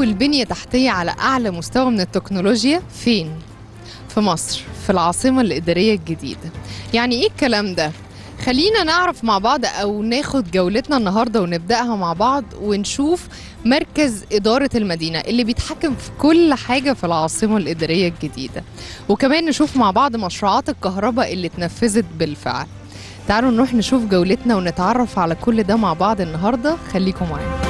أول بنية تحتية على أعلى مستوى من التكنولوجيا فين؟ في مصر في العاصمة الإدارية الجديدة. يعني إيه الكلام ده؟ خلينا نعرف مع بعض أو ناخد جولتنا النهاردة ونبدأها مع بعض ونشوف مركز إدارة المدينة اللي بيتحكم في كل حاجة في العاصمة الإدارية الجديدة. وكمان نشوف مع بعض مشروعات الكهرباء اللي اتنفذت بالفعل. تعالوا نروح نشوف جولتنا ونتعرف على كل ده مع بعض النهاردة. خليكم معانا.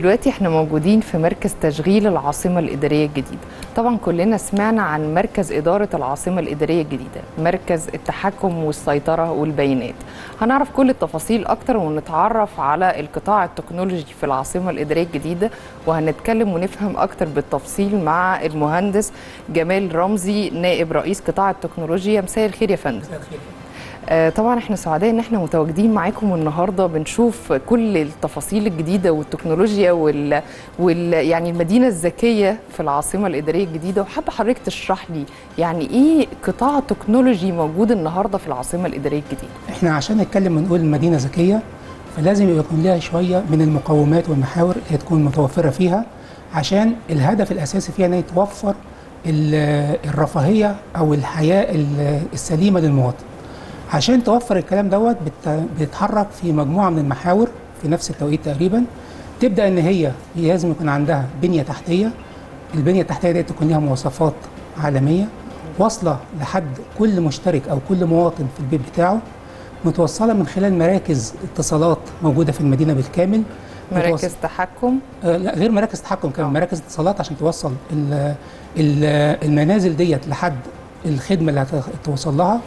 دلوقتي إحنا موجودين في مركز تشغيل العاصمة الإدارية الجديدة. طبعا كلنا سمعنا عن مركز إدارة العاصمة الإدارية الجديدة مركز التحكم والسيطرة والبيانات. هنعرف كل التفاصيل أكتر ونتعرف على القطاع التكنولوجي في العاصمة الإدارية الجديدة وهنتكلم ونفهم أكتر بالتفصيل مع المهندس جمال رمزي نائب رئيس قطاع التكنولوجيا. مساء الخير يا فندم. طبعا إحنا سعداء إن إحنا متواجدين معاكم النهارده بنشوف كل التفاصيل الجديدة والتكنولوجيا وال, وال يعني المدينة الذكية في العاصمة الإدارية الجديدة. وحابة حضرتك تشرح لي يعني إيه قطاع تكنولوجي موجود النهارده في العاصمة الإدارية الجديدة؟ إحنا عشان نتكلم ونقول مدينة ذكية فلازم يكون لها شوية من المقومات والمحاور اللي تكون متوفرة فيها عشان الهدف الأساسي فيها إن هي توفر ال- الرفاهية أو الحياة ال- السليمة للمواطن. عشان توفر الكلام دوت بتتحرك في مجموعة من المحاور في نفس التوقيت تقريبا. تبدأ إن هي لازم يكون عندها بنية تحتية. البنية التحتية دي تكون لها مواصفات عالمية. واصلة لحد كل مشترك أو كل مواطن في البيت بتاعه. متوصلة من خلال مراكز اتصالات موجودة في المدينة بالكامل. مراكز تحكم؟ آه، لا غير مراكز تحكم كمان. مراكز اتصالات عشان توصل ال- ال- المنازل ديت لحد الخدمة اللي هتوصل لها.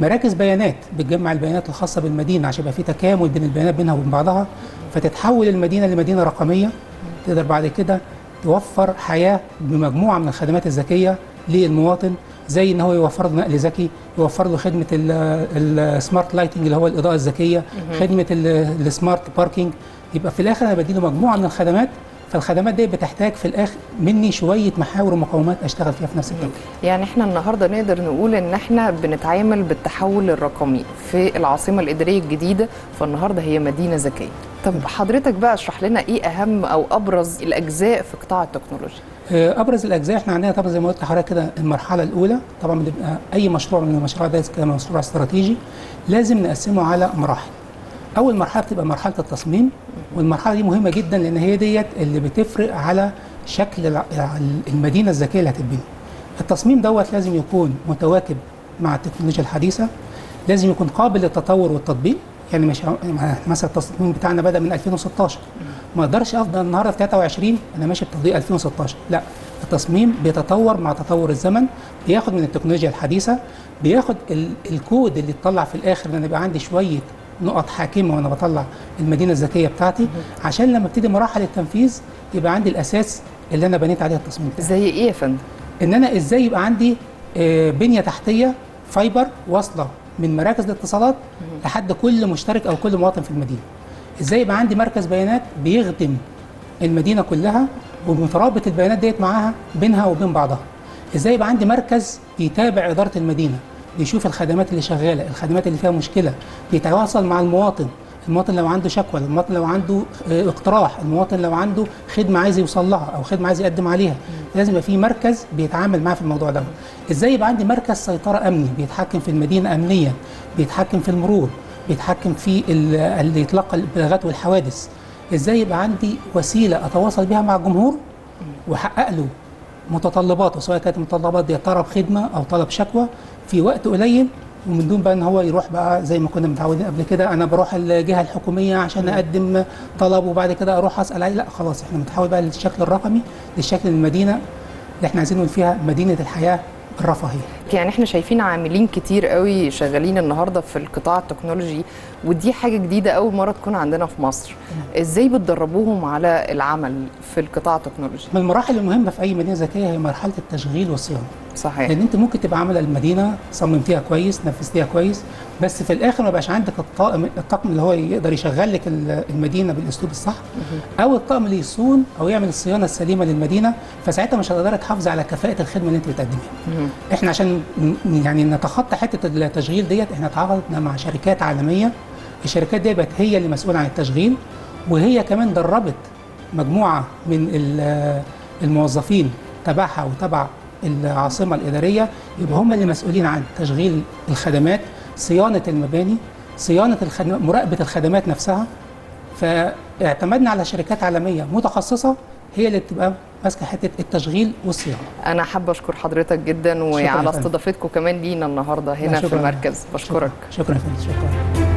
مراكز بيانات بتجمع البيانات الخاصة بالمدينة عشان يبقى في تكامل بين البيانات بينها وبين بعضها فتتحول المدينة لمدينة رقمية. تقدر بعد كده توفر حياة بمجموعة من الخدمات الذكية للمواطن زي إن هو يوفر له نقل ذكي يوفر له خدمة ال smart lighting اللي هو الإضاءة الذكية خدمة ال smart parking يبقى في الآخر أنا بديله مجموعة من الخدمات فالخدمات دي بتحتاج في الآخر مني شوية محاور ومقومات أشتغل فيها في نفس الوقت يعني إحنا النهارده نقدر نقول إن إحنا بنتعامل بالتحول الرقمي في العاصمة الإدارية الجديدة فالنهاردة هي مدينة ذكية. طب حضرتك بقى اشرح لنا إيه أهم أو أبرز الأجزاء في قطاع التكنولوجيا؟ آه، أبرز الأجزاء إحنا عندنا طبعا زي ما قلت لحضرتك كده المرحلة الأولى. طبعا بنبقى أي مشروع من المشروعات ده كمشروع استراتيجي لازم نقسمه على مراحل. أول مرحلة بتبقى مرحلة التصميم والمرحلة دي مهمة جدا لأن هي ديت اللي بتفرق على شكل المدينة الذكية اللي هتتبني. التصميم دوت لازم يكون متواكب مع التكنولوجيا الحديثة لازم يكون قابل للتطور والتطبيق. يعني مش ه- مثلا التصميم بتاعنا بدأ من 2016 ما أقدرش أفضل النهارده في 23 أنا ماشي بتطبيق 2016 لا التصميم بيتطور مع تطور الزمن بياخد من التكنولوجيا الحديثة بياخد ال- الكود اللي يطلع في الآخر ان أنا يبقى عندي شوية نقط حاكمة وأنا بطلع المدينة الذكيه بتاعتي عشان لما أبتدي مراحل التنفيذ يبقى عندي الأساس اللي أنا بنيت عليه التصميم بتاعي. زي إيه يا فندم؟ إن أنا إزاي يبقى عندي آه، بنية تحتية فايبر واصلة من مراكز الاتصالات لحد كل مشترك أو كل مواطن في المدينة. إزاي يبقى عندي مركز بيانات بيخدم المدينة كلها ومترابط البيانات ديت معاها بينها وبين بعضها. إزاي يبقى عندي مركز بيتابع إدارة المدينة. بيشوف الخدمات اللي شغالة الخدمات اللي فيها مشكلة بيتواصل مع المواطن. المواطن لو عنده شكوى المواطن لو عنده آه، اقتراح المواطن لو عنده خدمة عايز يوصل لها أو خدمة عايز يقدم عليها لازم يبقى في مركز بيتعامل معاه في الموضوع ده. إزاي يبقى عندي مركز سيطرة أمني؟ بيتحكم في المدينة امنيا بيتحكم في المرور بيتحكم في ال- اللي يتلقى البلاغات والحوادث. إزاي يبقى عندي وسيلة أتواصل بيها مع الجمهور؟ وأحقق له متطلباته سواء كانت المتطلبات دي طلب خدمة أو طلب شكوى في وقت قليل ومن دون بقى إن هو يروح بقى زي ما كنا متعودين قبل كده أنا بروح الجهة الحكومية عشان أقدم طلب وبعد كده أروح أسأل عليه لا خلاص إحنا بنتحول بقى للشكل الرقمي للشكل المدينة اللي إحنا عايزين نقول فيها مدينة الحياة الرفاهية. يعني إحنا شايفين عاملين كتير قوي شغالين النهارده في القطاع التكنولوجي ودي حاجة جديدة أول مرة تكون عندنا في مصر. إزاي بتدربوهم على العمل في القطاع التكنولوجي؟ من المراحل المهمة في أي مدينة ذكيه هي مرحلة التشغيل والصيانة. صحيح. لأن أنت ممكن تبقى عامله المدينة صممتيها كويس نفذتيها كويس بس في الآخر ما بقاش عندك الطاقم الطاقم اللي هو يقدر يشغل لك ال- المدينة بالأسلوب الصح. أو الطاقم اللي يصون أو يعمل الصيانة السليمة للمدينة فساعتها مش هتقدري تحافظي على كفاءة الخدمة اللي أنت بتقدميها. إحنا عشان يعني نتخطى حتة التشغيل ديت إحنا تعاقدنا مع شركات عالميه الشركات دي بقت هي اللي مسؤوله عن التشغيل وهي كمان دربت مجموعه من ال- الموظفين تبعها وتبع العاصمه الاداريه يبقى هم اللي مسؤولين عن تشغيل الخدمات صيانه المباني صيانه الخدمات مراقبه الخدمات نفسها فاعتمدنا على شركات عالميه متخصصه هي اللي بتبقى ماسكة حتة التشغيل والصيانة أنا حابة أشكر حضرتك جدا وعلى. استضافتكم كمان لينا النهارده هنا في. المركز بشكرك شكرا شكرا